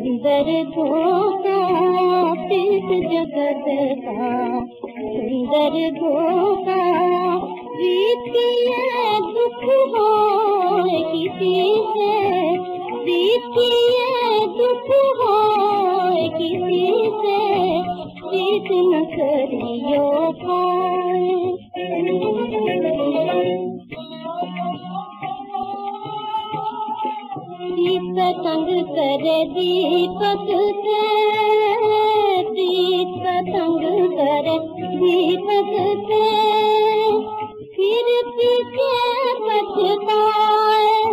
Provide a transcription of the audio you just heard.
सुंदर धोखा प्रीत जगत का। सुंदर धोखा प्रीत ये दुख हो किसी से प्रीत ये दुख हो किसी से प्रीत न करियो कोई दीप संग करे दीपक से। दीप संग करे दीपक से। फिर पीछे पछताए